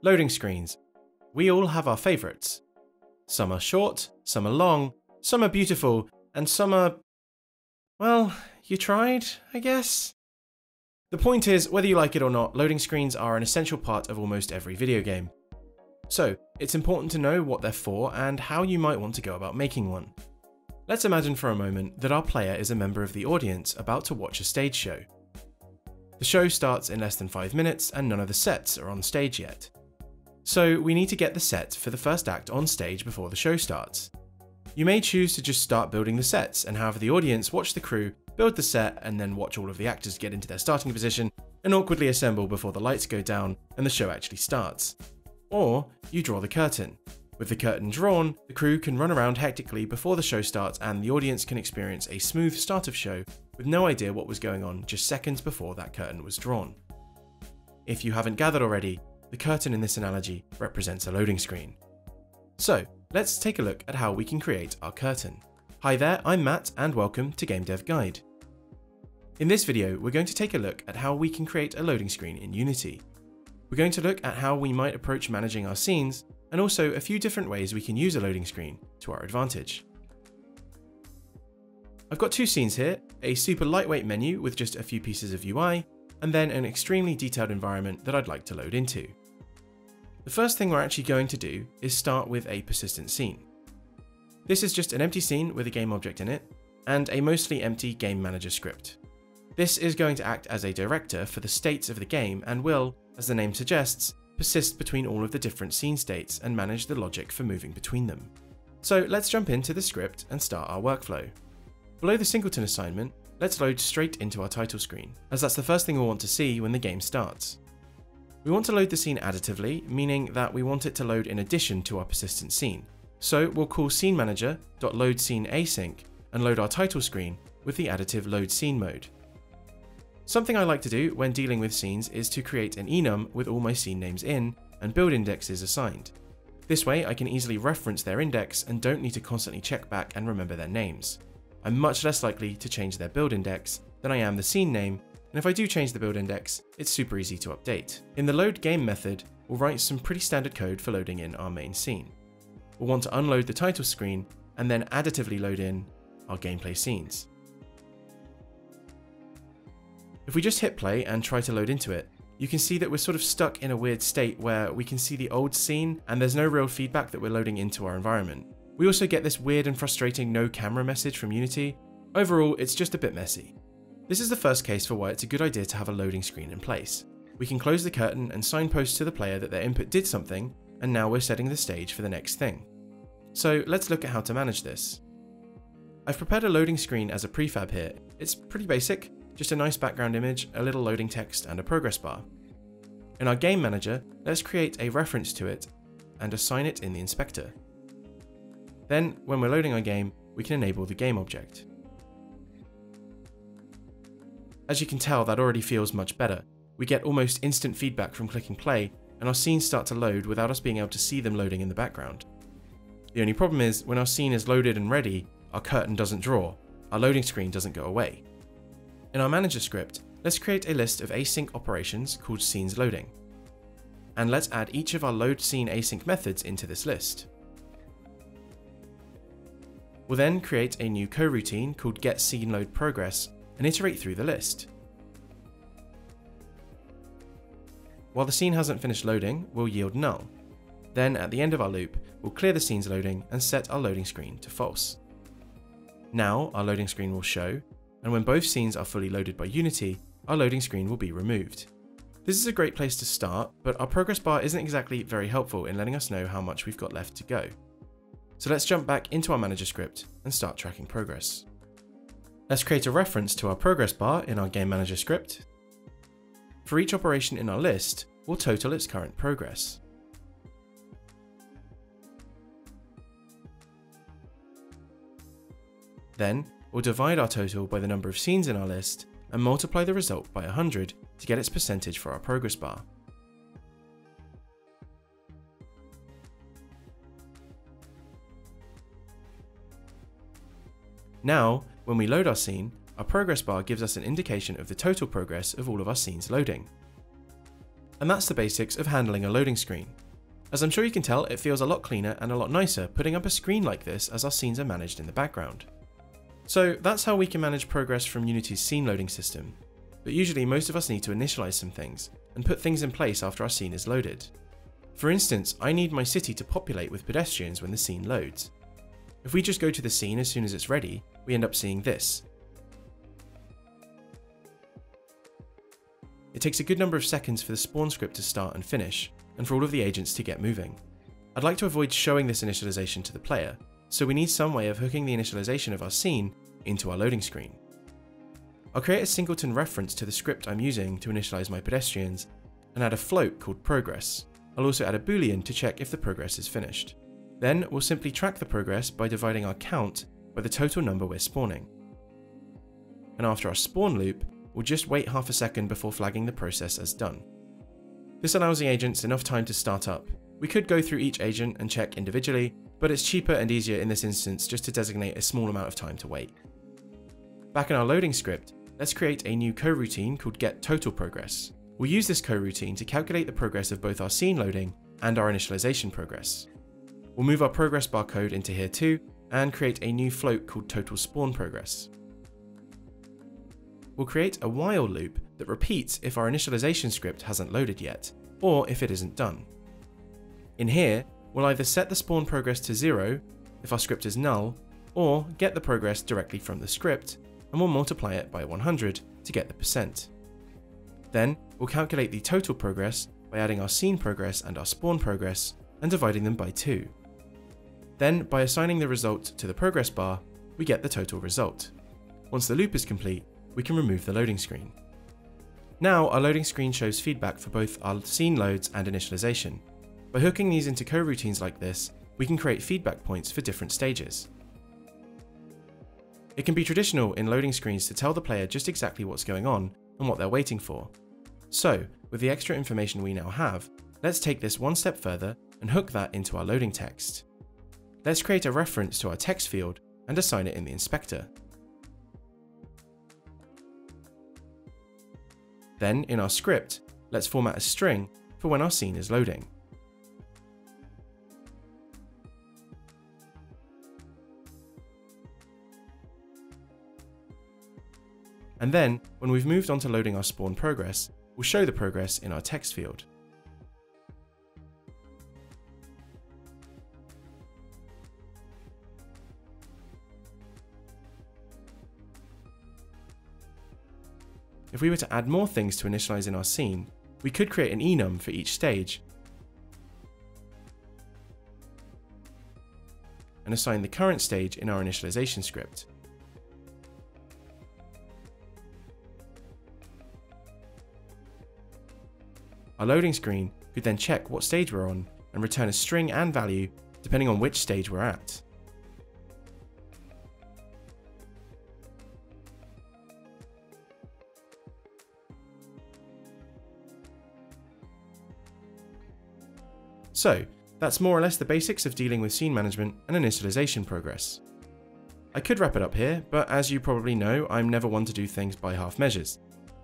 Loading screens. We all have our favourites. Some are short, some are long, some are beautiful, and some are. Well, you tried, I guess? The point is, whether you like it or not, loading screens are an essential part of almost every video game. So, it's important to know what they're for and how you might want to go about making one. Let's imagine for a moment that our player is a member of the audience about to watch a stage show. The show starts in less than 5 minutes and none of the sets are on stage yet. So we need to get the set for the first act on stage before the show starts. You may choose to just start building the sets and have the audience watch the crew build the set and then watch all of the actors get into their starting position and awkwardly assemble before the lights go down and the show actually starts. Or you draw the curtain. With the curtain drawn, the crew can run around hectically before the show starts and the audience can experience a smooth start of show with no idea what was going on just seconds before that curtain was drawn. If you haven't gathered already, the curtain in this analogy represents a loading screen. So, let's take a look at how we can create our curtain. Hi there, I'm Matt and welcome to Game Dev Guide. In this video, we're going to take a look at how we can create a loading screen in Unity. We're going to look at how we might approach managing our scenes, and also a few different ways we can use a loading screen to our advantage. I've got two scenes here, a super lightweight menu with just a few pieces of UI, and then an extremely detailed environment that I'd like to load into. The first thing we're actually going to do is start with a persistent scene. This is just an empty scene with a game object in it, and a mostly empty game manager script. This is going to act as a director for the states of the game and will, as the name suggests, persist between all of the different scene states and manage the logic for moving between them. So let's jump into the script and start our workflow. Below the singleton assignment, let's load straight into our title screen, as that's the first thing we'll want to see when the game starts. We want to load the scene additively, meaning that we want it to load in addition to our persistent scene. So we'll call scene manager.loadSceneAsync and load our title screen with the additive load scene mode. Something I like to do when dealing with scenes is to create an enum with all my scene names in and build indexes assigned. This way I can easily reference their index and don't need to constantly check back and remember their names. I'm much less likely to change their build index than I am the scene name, and if I do change the build index, it's super easy to update. In the load game method, we'll write some pretty standard code for loading in our main scene. We'll want to unload the title screen and then additively load in our gameplay scenes. If we just hit play and try to load into it, you can see that we're sort of stuck in a weird state where we can see the old scene and there's no real feedback that we're loading into our environment. We also get this weird and frustrating no camera message from Unity. Overall, it's just a bit messy. This is the first case for why it's a good idea to have a loading screen in place. We can close the curtain and signpost to the player that their input did something, and now we're setting the stage for the next thing. So let's look at how to manage this. I've prepared a loading screen as a prefab here. It's pretty basic, just a nice background image, a little loading text, and a progress bar. In our game manager, let's create a reference to it and assign it in the inspector. Then, when we're loading our game, we can enable the game object. As you can tell, that already feels much better. We get almost instant feedback from clicking play, and our scenes start to load without us being able to see them loading in the background. The only problem is, when our scene is loaded and ready, our curtain doesn't draw, our loading screen doesn't go away. In our manager script, let's create a list of async operations called scenes loading. And let's add each of our load scene async methods into this list. We'll then create a new coroutine called getSceneLoadProgress and iterate through the list. While the scene hasn't finished loading, we'll yield null. Then at the end of our loop, we'll clear the scene's loading and set our loading screen to false. Now our loading screen will show, and when both scenes are fully loaded by Unity, our loading screen will be removed. This is a great place to start, but our progress bar isn't exactly very helpful in letting us know how much we've got left to go. So let's jump back into our manager script and start tracking progress. Let's create a reference to our progress bar in our game manager script. For each operation in our list, we'll total its current progress. Then, we'll divide our total by the number of scenes in our list and multiply the result by 100 to get its percentage for our progress bar. Now, when we load our scene, our progress bar gives us an indication of the total progress of all of our scenes loading. And that's the basics of handling a loading screen. As I'm sure you can tell, it feels a lot cleaner and a lot nicer putting up a screen like this as our scenes are managed in the background. So that's how we can manage progress from Unity's scene loading system. But usually most of us need to initialize some things and put things in place after our scene is loaded. For instance, I need my city to populate with pedestrians when the scene loads. If we just go to the scene as soon as it's ready, we end up seeing this. It takes a good number of seconds for the spawn script to start and finish, and for all of the agents to get moving. I'd like to avoid showing this initialization to the player, so we need some way of hooking the initialization of our scene into our loading screen. I'll create a singleton reference to the script I'm using to initialize my pedestrians, and add a float called progress. I'll also add a boolean to check if the progress is finished. Then we'll simply track the progress by dividing our count by the total number we're spawning. And after our spawn loop, we'll just wait half a second before flagging the process as done. This allows the agents enough time to start up. We could go through each agent and check individually, but it's cheaper and easier in this instance just to designate a small amount of time to wait. Back in our loading script, let's create a new coroutine called getTotalProgress. We'll use this coroutine to calculate the progress of both our scene loading and our initialization progress. We'll move our progress bar code into here too, and create a new float called total spawn progress. We'll create a while loop that repeats if our initialization script hasn't loaded yet, or if it isn't done. In here, we'll either set the spawn progress to zero if our script is null, or get the progress directly from the script, and we'll multiply it by 100 to get the percent. Then, we'll calculate the total progress by adding our scene progress and our spawn progress, and dividing them by 2. Then, by assigning the result to the progress bar, we get the total result. Once the loop is complete, we can remove the loading screen. Now, our loading screen shows feedback for both our scene loads and initialization. By hooking these into coroutines like this, we can create feedback points for different stages. It can be traditional in loading screens to tell the player just exactly what's going on and what they're waiting for. So, with the extra information we now have, let's take this one step further and hook that into our loading text. Let's create a reference to our text field and assign it in the inspector. Then, in our script, let's format a string for when our scene is loading. And then, when we've moved on to loading our spawn progress, we'll show the progress in our text field. If we were to add more things to initialize in our scene, we could create an enum for each stage and assign the current stage in our initialization script. Our loading screen could then check what stage we're on and return a string and value depending on which stage we're at. So, that's more or less the basics of dealing with scene management and initialization progress. I could wrap it up here, but as you probably know, I'm never one to do things by half measures.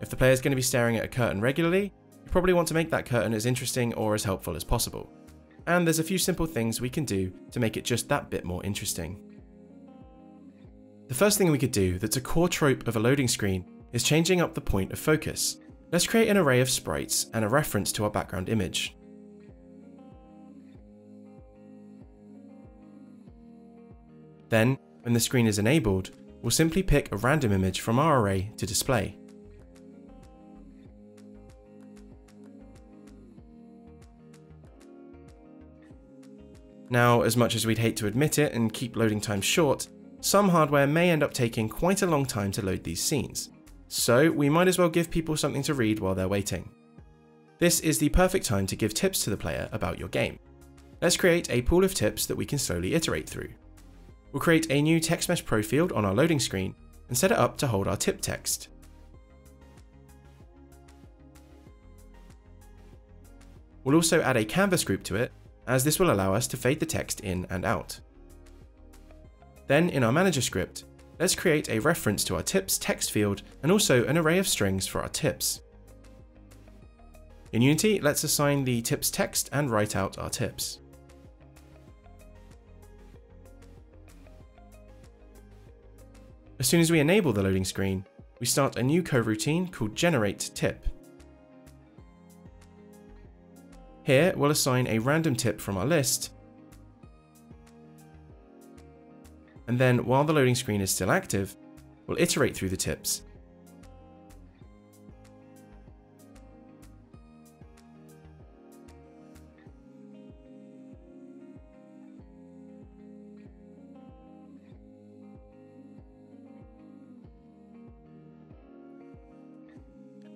If the player is going to be staring at a curtain regularly, you probably want to make that curtain as interesting or as helpful as possible. And there's a few simple things we can do to make it just that bit more interesting. The first thing we could do that's a core trope of a loading screen is changing up the point of focus. Let's create an array of sprites and a reference to our background image. Then, when the screen is enabled, we'll simply pick a random image from our array to display. Now, as much as we'd hate to admit it and keep loading times short, some hardware may end up taking quite a long time to load these scenes, so we might as well give people something to read while they're waiting. This is the perfect time to give tips to the player about your game. Let's create a pool of tips that we can slowly iterate through. We'll create a new TextMesh Pro field on our loading screen and set it up to hold our tip text. We'll also add a canvas group to it, as this will allow us to fade the text in and out. Then in our manager script, let's create a reference to our tips text field and also an array of strings for our tips. In Unity, let's assign the tips text and write out our tips. As soon as we enable the loading screen, we start a new coroutine called generate tip. Here, we'll assign a random tip from our list, and then while the loading screen is still active, we'll iterate through the tips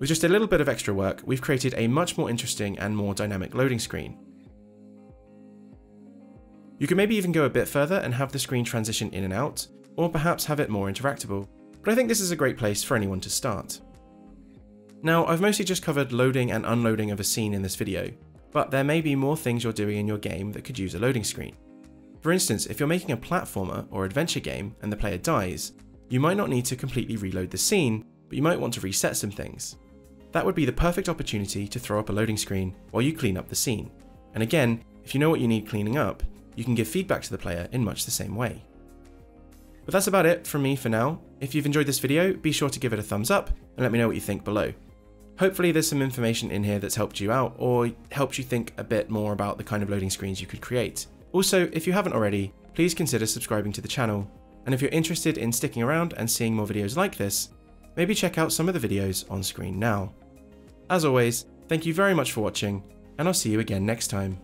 With just a little bit of extra work, we've created a much more interesting and more dynamic loading screen. You can maybe even go a bit further and have the screen transition in and out, or perhaps have it more interactable, but I think this is a great place for anyone to start. Now, I've mostly just covered loading and unloading of a scene in this video, but there may be more things you're doing in your game that could use a loading screen. For instance, if you're making a platformer or adventure game and the player dies, you might not need to completely reload the scene, but you might want to reset some things. That would be the perfect opportunity to throw up a loading screen while you clean up the scene. And again, if you know what you need cleaning up, you can give feedback to the player in much the same way. But that's about it from me for now. If you've enjoyed this video, be sure to give it a thumbs up and let me know what you think below. Hopefully there's some information in here that's helped you out or helped you think a bit more about the kind of loading screens you could create. Also, if you haven't already, please consider subscribing to the channel. And if you're interested in sticking around and seeing more videos like this, maybe check out some of the videos on screen now. As always, thank you very much for watching, and I'll see you again next time.